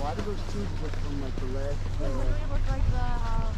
Why do those tubes look from like the last? They look like the um,